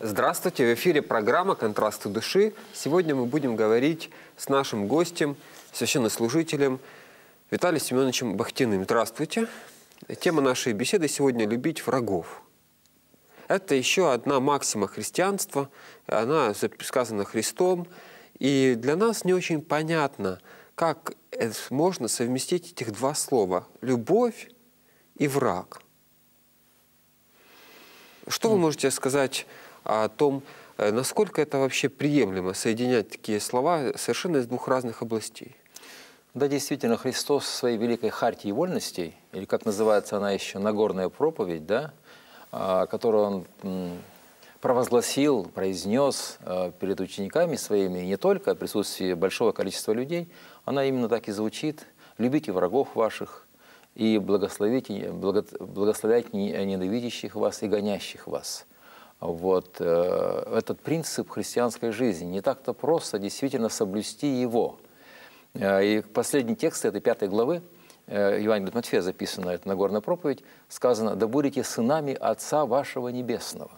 Здравствуйте, в эфире программа «Контрасты души». Сегодня мы будем говорить с нашим гостем, священнослужителем Виталием Семеновичем Бахтиным. Здравствуйте. Тема нашей беседы сегодня – «Любить врагов». Это еще одна максима христианства, она сказана Христом, и для нас не очень понятно, как можно совместить этих два слова – любовь и враг. Что вы можете сказать о том, э, насколько это вообще приемлемо соединять такие слова совершенно из двух разных областей. Да, действительно, Христос в своей великой хартии вольностей, или как называется она еще, Нагорная проповедь, да, а, которую он провозгласил, произнес э, перед учениками своими, не только в присутствии большого количества людей, она именно так и звучит. «Любите врагов ваших и благословите, благословляйте ненавидящих вас и гонящих вас». Вот, э, этот принцип христианской жизни. Не так-то просто действительно соблюсти его. Э, и последний текст этой пятой главы, э, Евангелие от Матфея записано, это Нагорная проповедь, сказано, «Да будете сынами Отца вашего Небесного,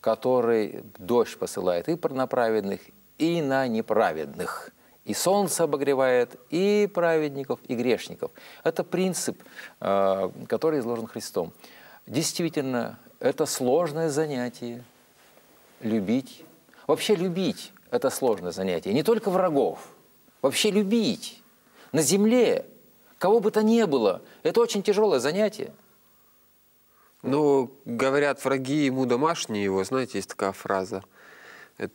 который дождь посылает и на праведных, и на неправедных, и солнце обогревает и праведников, и грешников». Это принцип, который изложен Христом. Действительно, это сложное занятие. Любить. Вообще любить – это сложное занятие. Не только врагов. Вообще любить. На земле. Кого бы то ни было. Это очень тяжелое занятие. Ну, говорят, враги ему домашние его, знаете, есть такая фраза.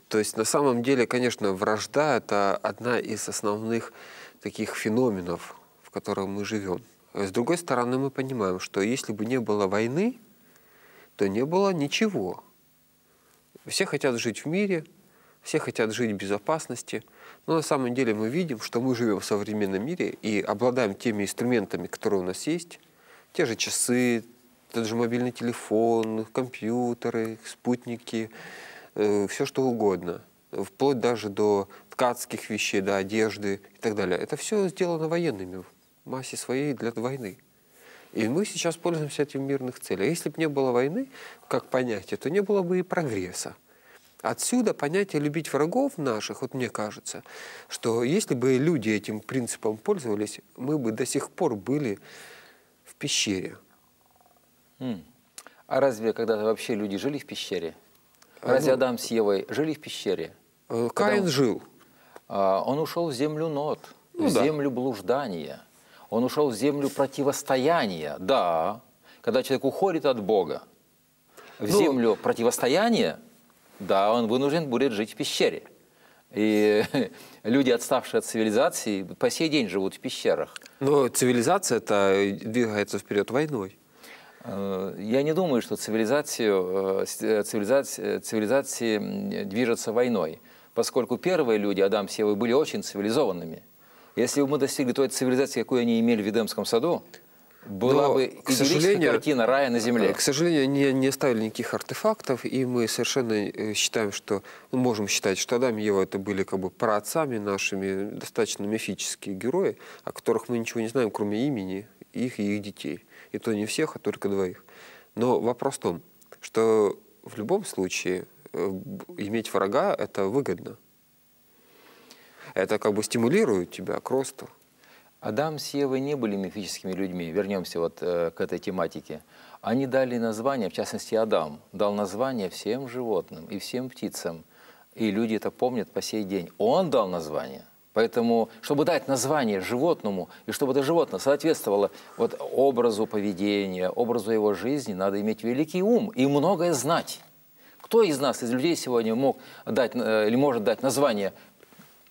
То есть на самом деле, конечно, вражда – это одна из основных таких феноменов, в котором мы живем. С другой стороны, мы понимаем, что если бы не было войны, то не было ничего. Все хотят жить в мире, все хотят жить в безопасности, но на самом деле мы видим, что мы живем в современном мире и обладаем теми инструментами, которые у нас есть, те же часы, тот же мобильный телефон, компьютеры, спутники, э, все что угодно, вплоть даже до ткацких вещей, до одежды и так далее. Это все сделано военными в массе своей для войны. И мы сейчас пользуемся этим в мирных целях. Если бы не было войны, как понятие, то не было бы и прогресса. Отсюда понятие любить врагов наших, вот мне кажется, что если бы люди этим принципом пользовались, мы бы до сих пор были в пещере. А разве когда-то вообще люди жили в пещере? Разве ну, Адам с Евой жили в пещере? Э, Каин он, жил. А, он ушел в землю нот, ну, в да. землю блуждания. Он ушел в землю противостояния. Да, когда человек уходит от Бога в ну, землю противостояния, да, он вынужден будет жить в пещере. И люди, отставшие от цивилизации, по сей день живут в пещерах. Но цивилизация-то двигается вперед войной. Э, я не думаю, что цивилизацию, э, цивилизация, цивилизации движется войной, поскольку первые люди, Адам и Сева, были очень цивилизованными. Если бы мы достигли той цивилизации, какую они имели в Эдемском саду, была Но, бы к сожалению, картина рая на земле. К сожалению, не, не оставили никаких артефактов, и мы совершенно э, считаем, что мы можем считать, что Адам и Ева это были как бы праотцами нашими, достаточно мифические герои, о которых мы ничего не знаем, кроме имени их и их детей. И то не всех, а только двоих. Но вопрос в том, что в любом случае э, иметь врага – это выгодно это как бы стимулирует тебя к росту. Адам с Евой не были мифическими людьми. Вернемся вот э, к этой тематике. Они дали название, в частности Адам, дал название всем животным и всем птицам. И люди это помнят по сей день. Он дал название. Поэтому, чтобы дать название животному, и чтобы это животное соответствовало вот образу поведения, образу его жизни, надо иметь великий ум и многое знать. Кто из нас, из людей сегодня мог дать э, или может дать название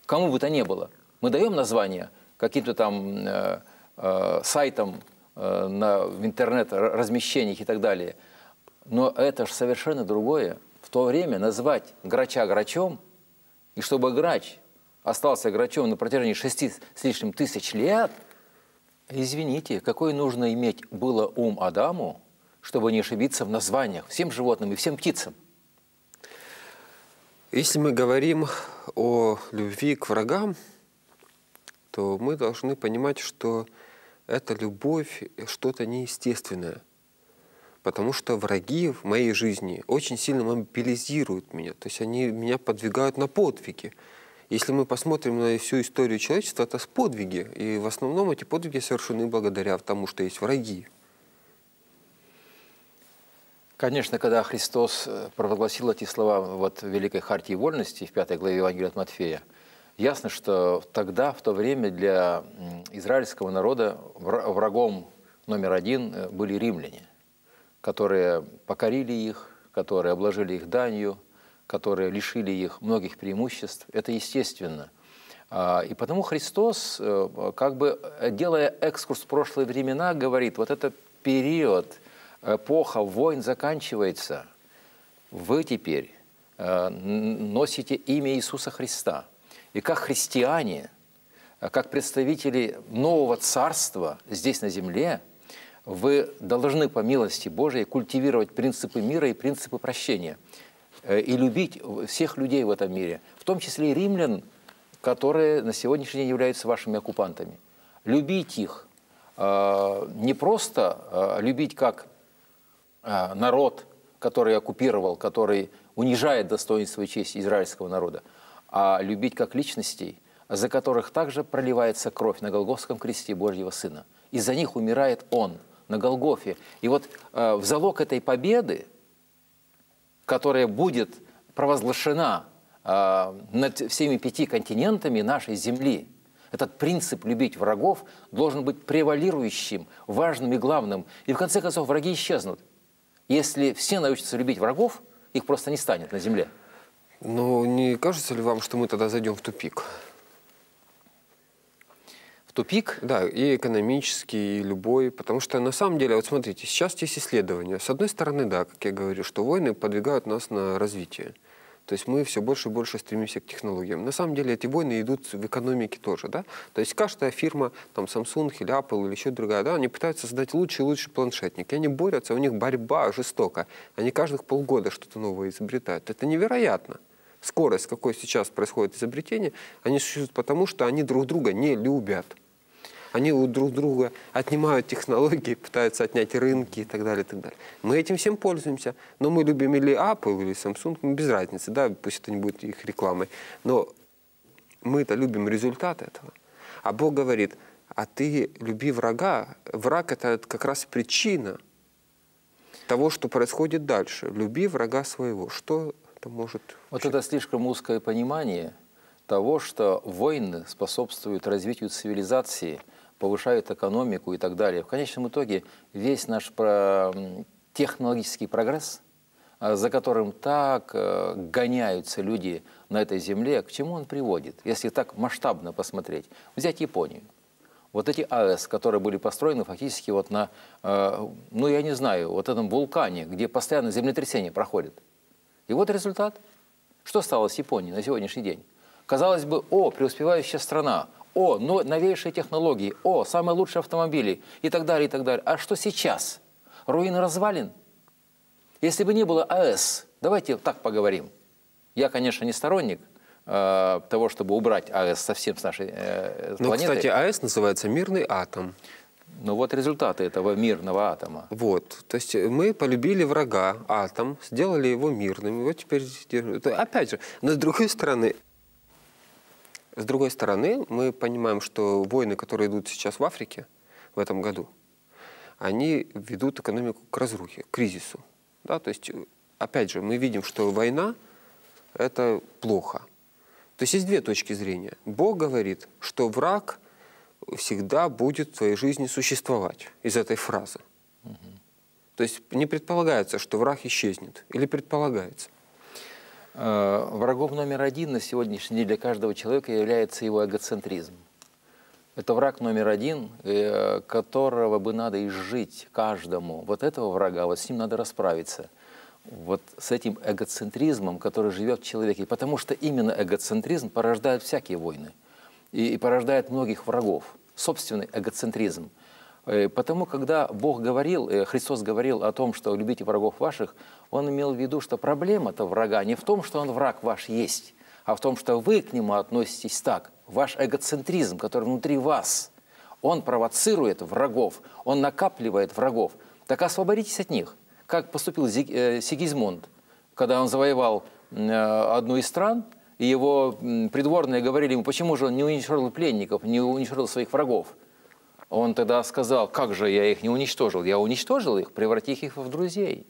кому бы то ни было. Мы даем название каким-то там э, э, сайтам э, на, в интернет-размещениях и так далее. Но это же совершенно другое. В то время назвать грача грачом, и чтобы грач остался грачом на протяжении шести с лишним тысяч лет, извините, какой нужно иметь было ум Адаму, чтобы не ошибиться в названиях всем животным и всем птицам – если мы говорим о любви к врагам, то мы должны понимать, что эта любовь что-то неестественное. потому что враги в моей жизни очень сильно мобилизируют меня, то есть они меня подвигают на подвиги. Если мы посмотрим на всю историю человечества, это подвиги. И в основном эти подвиги совершены благодаря тому, что есть враги. Конечно, когда Христос э, провозгласил эти слова вот в Великой Хартии Вольности в пятой главе Евангелия от Матфея, ясно, что тогда, в то время для израильского народа врагом номер один э, были римляне, которые покорили их, которые обложили их данью, которые лишили их многих преимуществ. Это естественно. А, и потому Христос, э, как бы делая экскурс в прошлые времена, говорит, вот этот период – эпоха войн заканчивается, вы теперь э, носите имя Иисуса Христа. И как христиане, э, как представители нового царства здесь на земле, вы должны по милости Божией культивировать принципы мира и принципы прощения э, и любить всех людей в этом мире, в том числе и римлян, которые на сегодняшний день являются вашими оккупантами. Любить их, не просто любить как народ, который оккупировал, который унижает достоинство и честь израильского народа, а любить как личностей, за которых также проливается кровь на Голгофском кресте Божьего Сына. И за них умирает Он на Голгофе. И вот э, в залог этой победы, которая будет провозглашена э, над всеми пяти континентами нашей Земли, этот принцип любить врагов должен быть превалирующим, важным и главным. И в конце концов враги исчезнут. Если все научатся любить врагов, их просто не станет на земле. Но не кажется ли вам, что мы тогда зайдем в тупик? В тупик? Да, и экономический, и любой. Потому что на самом деле, вот смотрите, сейчас есть исследования. С одной стороны, да, как я говорю, что войны подвигают нас на развитие. То есть мы все больше и больше стремимся к технологиям. На самом деле эти войны идут в экономике тоже. Да? То есть каждая фирма, там Samsung или Apple или еще другая, да, они пытаются создать лучший и лучший планшетник. Они борются, у них борьба жестока. Они каждых полгода что-то новое изобретают. Это невероятно. Скорость, какой сейчас происходит изобретение, они существуют потому, что они друг друга не любят. Они у друг друга отнимают технологии, пытаются отнять рынки и так далее, и так далее. Мы этим всем пользуемся. Но мы любим или Apple, или Samsung, ну, без разницы, да, пусть это не будет их рекламой. Но мы-то любим результат этого. А Бог говорит, а ты люби врага. Враг – это как раз причина того, что происходит дальше. Люби врага своего. Что это может... Вот это слишком узкое понимание того, что войны способствуют развитию цивилизации – повышают экономику и так далее. В конечном итоге весь наш технологический прогресс, а, за которым так э, гоняются люди на этой земле, к чему он приводит? Если так масштабно посмотреть, взять Японию. Вот эти АЭС, которые были построены фактически вот на, э, ну я не знаю, вот этом вулкане, где постоянно землетрясения проходят. И вот результат. Что стало с Японией на сегодняшний день? Казалось бы, о, преуспевающая страна, о, но новейшие технологии, о, самые лучшие автомобили и так далее, и так далее. А что сейчас? Руины развалин? Если бы не было АЭС, давайте так поговорим. Я, конечно, не сторонник э, того, чтобы убрать АЭС совсем с нашей э, ну, планеты. Ну, кстати, АЭС называется мирный атом. Ну вот результаты этого мирного атома. Вот. То есть мы полюбили врага, атом, сделали его мирным. Вот теперь, опять же, но с другой стороны, с другой стороны, мы понимаем, что войны, которые идут сейчас в Африке в этом году, они ведут экономику к разрухе, к кризису. Да? То есть, опять же, мы видим, что война – это плохо. То есть есть две точки зрения. Бог говорит, что враг всегда будет в твоей жизни существовать из этой фразы. Угу. То есть не предполагается, что враг исчезнет. Или предполагается. Э, врагом номер один на сегодняшний день для каждого человека является его эгоцентризм. Это враг номер один, э, которого бы надо изжить каждому. Вот этого врага, вот с ним надо расправиться. Вот с этим эгоцентризмом, который живет в человеке. Потому что именно эгоцентризм порождает всякие войны. И, и порождает многих врагов. Собственный эгоцентризм. Э, потому, когда Бог говорил, э, Христос говорил о том, что любите врагов ваших, Он имел в виду, что проблема-то врага не в том, что он враг ваш есть, а в том, что вы к нему относитесь так. Ваш эгоцентризм, который внутри вас, он провоцирует врагов, он накапливает врагов. Так освободитесь от них. как поступил э, Сигизмунд, когда он завоевал одну из стран, и его придворные говорили ему, почему же он не уничтожил пленников, не уничтожил своих врагов. Он тогда сказал, как же я их не уничтожил? Я уничтожил их, превратив их в друзей.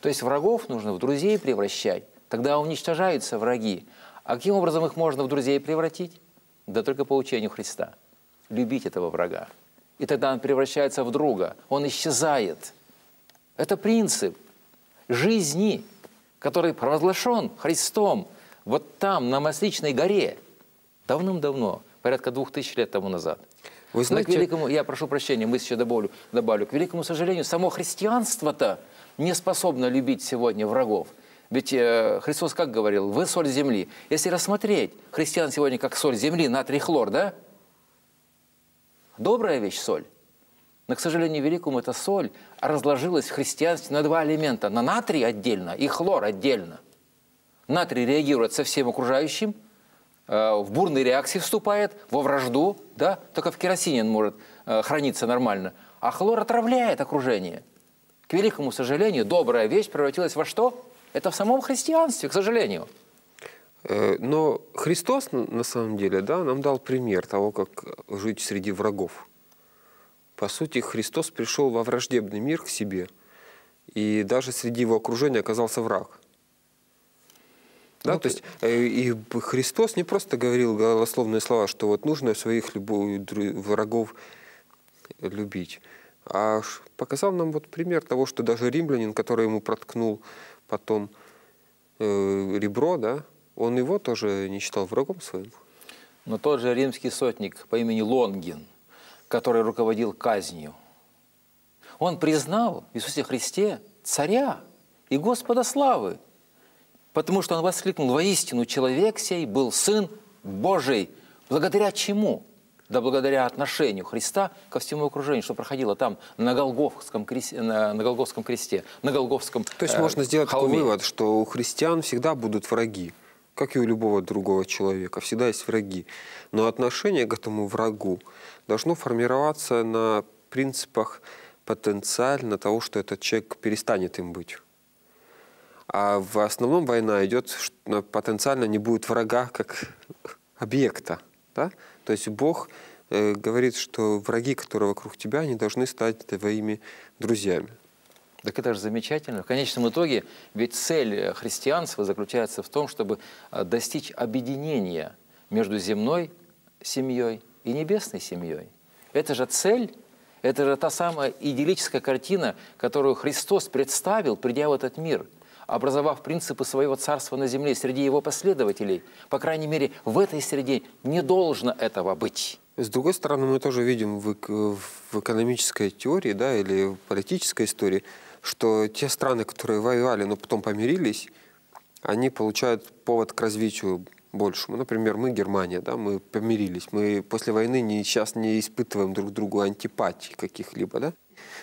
То есть врагов нужно в друзей превращать, тогда уничтожаются враги. А каким образом их можно в друзей превратить? Да только по учению Христа. Любить этого врага. И тогда он превращается в друга, он исчезает. Это принцип жизни, который провозглашен Христом вот там, на Масличной горе, давным-давно, порядка двух тысяч лет тому назад. Вы знаете... к великому, я прошу прощения, мы еще добавлю, добавлю, к великому сожалению, само христианство-то не способно любить сегодня врагов. Ведь э, Христос как говорил, вы соль земли. Если рассмотреть христиан сегодня как соль земли, натрий хлор, да? Добрая вещь соль. Но, к сожалению, великому эта соль разложилась в христианстве на два элемента. На натрий отдельно и хлор отдельно. Натрий реагирует со всем окружающим, в бурной реакции вступает, во вражду, да? только в керосине он может э, храниться нормально. А хлор отравляет окружение. К великому сожалению, добрая вещь превратилась во что? Это в самом христианстве, к сожалению. Э, но Христос, на самом деле, да, нам дал пример того, как жить среди врагов. По сути, Христос пришел во враждебный мир к себе, и даже среди его окружения оказался враг. Да, вот. то есть э, и Христос не просто говорил голословные слова, что вот нужно своих врагов любить, а показал нам вот пример того, что даже римлянин, который ему проткнул потом э, ребро, да, он его тоже не считал врагом своим. Но тот же римский сотник по имени Лонгин, который руководил казнью, он признал в Иисусе Христе царя и Господа славы, потому что он воскликнул, воистину человек сей был Сын Божий. Благодаря чему? да благодаря отношению Христа ко всему окружению, что проходило там на Голговском кресте, на, на Голговском кресте, на Голговском То есть э, можно сделать холме. такой вывод, что у христиан всегда будут враги, как и у любого другого человека, всегда есть враги. Но отношение к этому врагу должно формироваться на принципах потенциально того, что этот человек перестанет им быть. А в основном война идет, что потенциально не будет врага как объекта. Да? То есть Бог э, говорит, что враги, которые вокруг тебя, они должны стать твоими друзьями. Так это же замечательно. В конечном итоге ведь цель христианства заключается в том, чтобы э, достичь объединения между земной семьей и небесной семьей. Это же цель, это же та самая идиллическая картина, которую Христос представил, придя в этот мир – образовав принципы своего царства на земле среди его последователей. По крайней мере, в этой среде не должно этого быть. С другой стороны, мы тоже видим в, в экономической теории да, или в политической истории, что те страны, которые воевали, но потом помирились, они получают повод к развитию большему. Например, мы, Германия, да, мы помирились. Мы после войны не, сейчас не испытываем друг другу антипатии каких-либо. Да?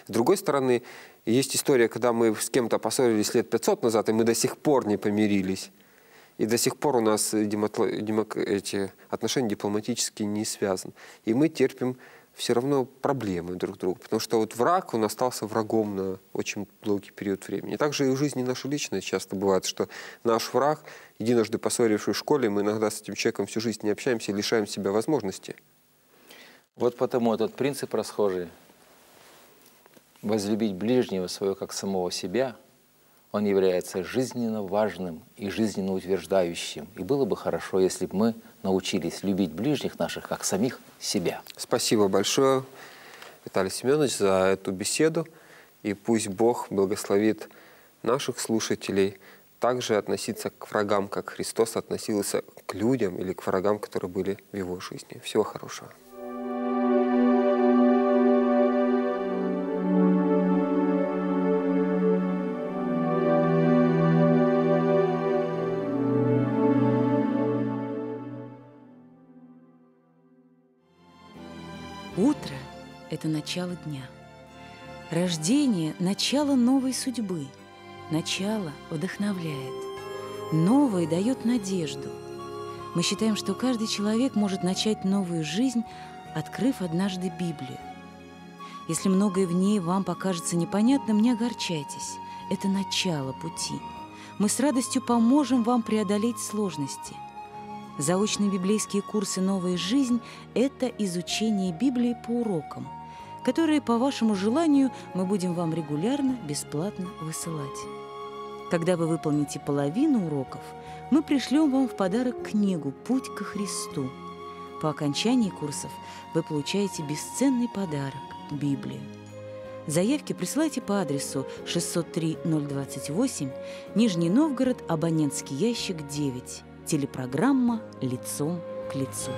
С другой стороны, есть история, когда мы с кем-то поссорились лет 500 назад, и мы до сих пор не помирились. И до сих пор у нас эти отношения дипломатически не связаны. И мы терпим все равно проблемы друг друга. Потому что вот враг, он остался врагом на очень долгий период времени. Также и в жизни нашей личной часто бывает, что наш враг, единожды поссоривший в школе, мы иногда с этим человеком всю жизнь не общаемся и лишаем себя возможности. Вот потому этот принцип расхожий возлюбить ближнего своего как самого себя, он является жизненно важным и жизненно утверждающим. И было бы хорошо, если бы мы научились любить ближних наших как самих себя. Спасибо большое, Виталий Семенович, за эту беседу. И пусть Бог благословит наших слушателей также относиться к врагам, как Христос относился к людям или к врагам, которые были в его жизни. Всего хорошего. Это начало дня. Рождение – начало новой судьбы. Начало вдохновляет. Новое дает надежду. Мы считаем, что каждый человек может начать новую жизнь, открыв однажды Библию. Если многое в ней вам покажется непонятным, не огорчайтесь. – это начало пути. Мы с радостью поможем вам преодолеть сложности. Заочные библейские курсы «Новая жизнь» – это изучение Библии по урокам, которые, по вашему желанию, мы будем вам регулярно, бесплатно высылать. Когда вы выполните половину уроков, мы пришлем вам в подарок книгу «Путь ко Христу». По окончании курсов вы получаете бесценный подарок – Библию. Заявки присылайте по адресу 603-028, Нижний Новгород, абонентский ящик 9. Телепрограмма «Лицом к лицу».